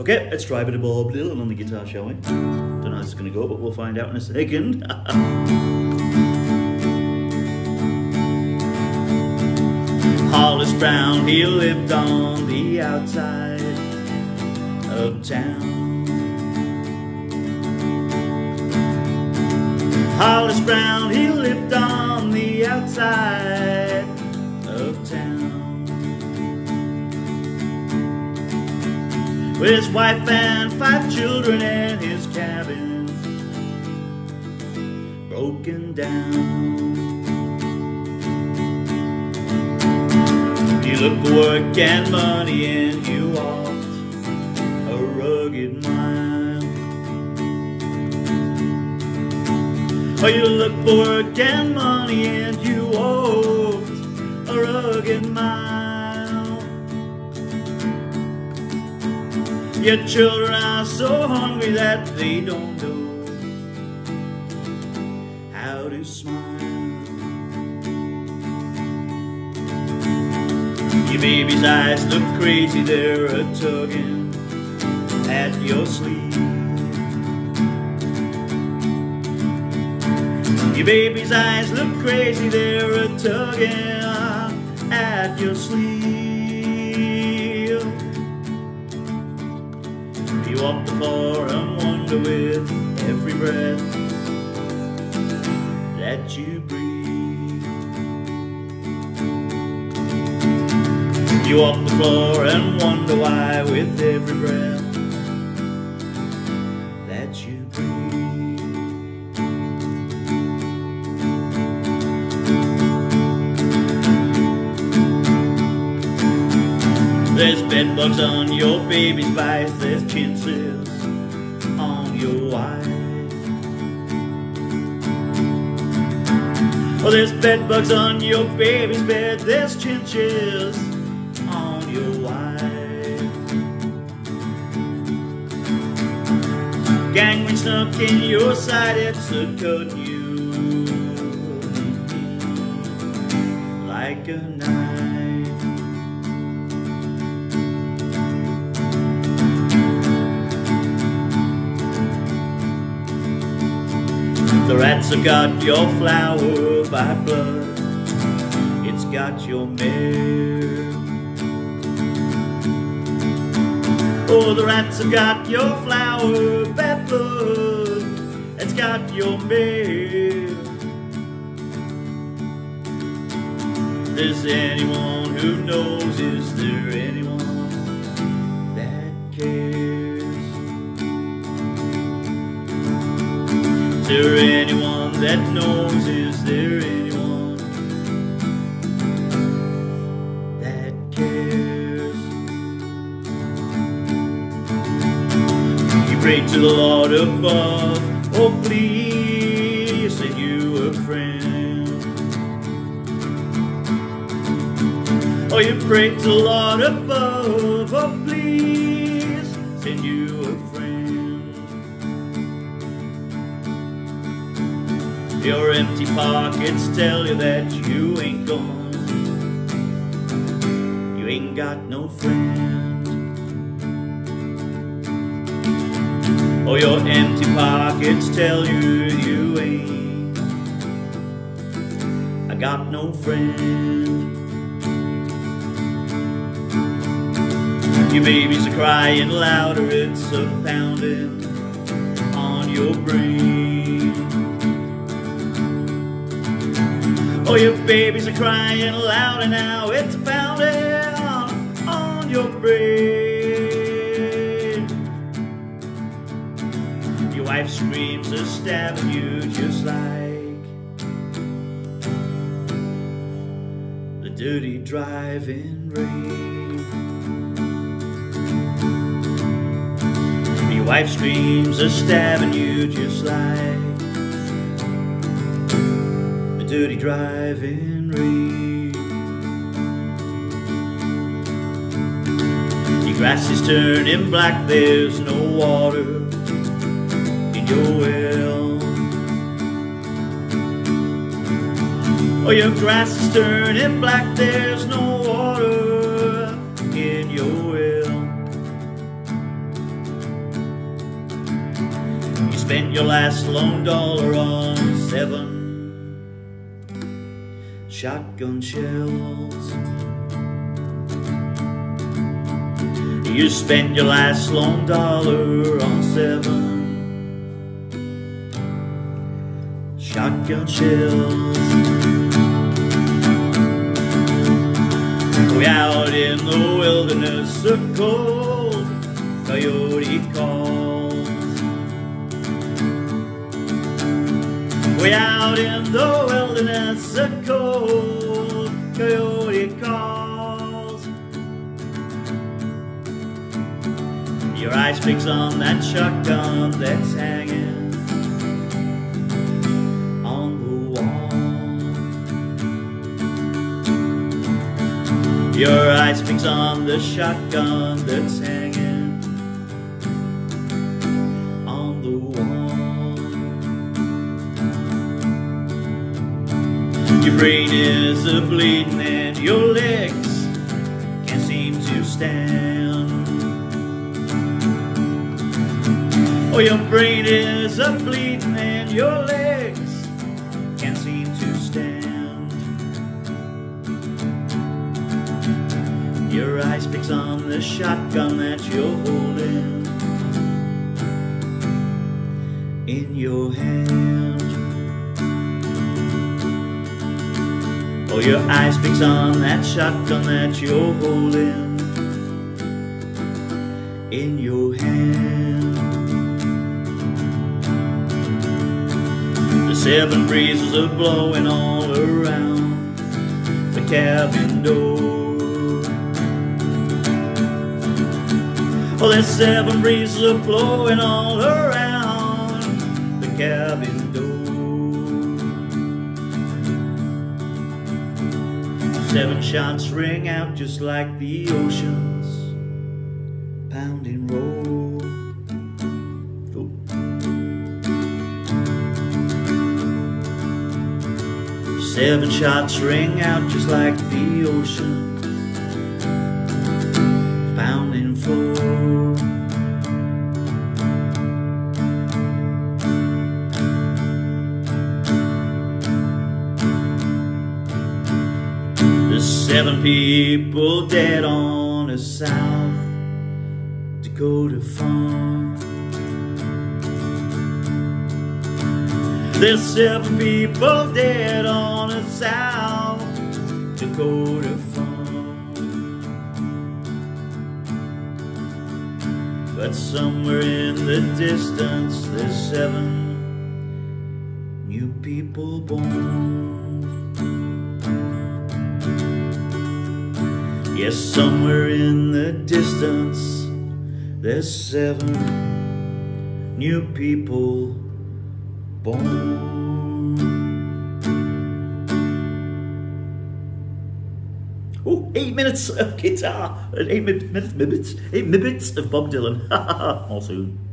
Okay, let's try it a bit of Bob Dylan on the guitar, shall we? Don't know how this is going to go, but we'll find out in a second. Hollis Brown, he lived on the outside of town. Hollis Brown, he lived on the outside With his wife and five children and his cabin broken down. You look for work and money and you walked a rugged mile. Oh, you look for work and money and you walked a rugged mile. Your children are so hungry that they don't know how to smile. Your baby's eyes look crazy, they're a tugging at your sleeve. Your baby's eyes look crazy, they're a tugging at your sleeve. You walk the floor and wonder with every breath that you breathe. You walk the floor and wonder why with every breath There's bed bugs on your baby's vice, there's chinches on your wife. Oh, there's bed bugs on your baby's bed, there's chinches on your wife. Gangrene snuck in your side, it's a cutting you like a knife. The rats have got your flower by blood. It's got your mare. Oh, the rats have got your flower by blood. It's got your mare. Is anyone who knows? Is there anyone that cares? Is there that knows? Is there anyone that cares? You pray to the Lord above, oh please send you a friend. Oh, you pray to the Lord above, oh please send you a friend. Your empty pockets tell you that you ain't gone. You ain't got no friend. Oh, your empty pockets tell you you ain't. I got no friend. Your babies are crying louder, it's a pounding on your brain. Oh, your babies are crying louder now, it's pounding on your brain. Your wife screams are stabbing you just like the dirty driving rain. Your wife screams are stabbing you just like dirty driving rain. Your grass is turning black, there's no water in your well. Oh, your grass is turning black, there's no water in your well. You spent your last lone dollar on seven shotgun shells. You spend your last lone dollar on seven shotgun shells. We out in the wilderness, a cold coyote calls. We out in the wilderness, a cold coyote calls. Your eyes fix on that shotgun that's hanging on the wall. Your eyes fix on the shotgun that's hanging Your brain is a bleeding and your legs can't seem to stand. Oh, your brain is a bleeding and your legs can't seem to stand. Your eyes fix on the shotgun that you're holding in your hand. Oh, your eyes fix on that shotgun that you're holding in your hand. The seven breezes are blowing all around the cabin door. Well, the seven breezes are blowing all around the cabin Seven shots ring out just like the ocean's pounding roll. Seven shots ring out just like the ocean Seven people dead on a South Dakota farm. There's seven people dead on a South Dakota farm. But somewhere in the distance, there's seven new people born. Yes, somewhere in the distance, there's seven new people born. Oh, eight minutes of guitar and eight minutes, minutes, eight minutes of Bob Dylan. All soon.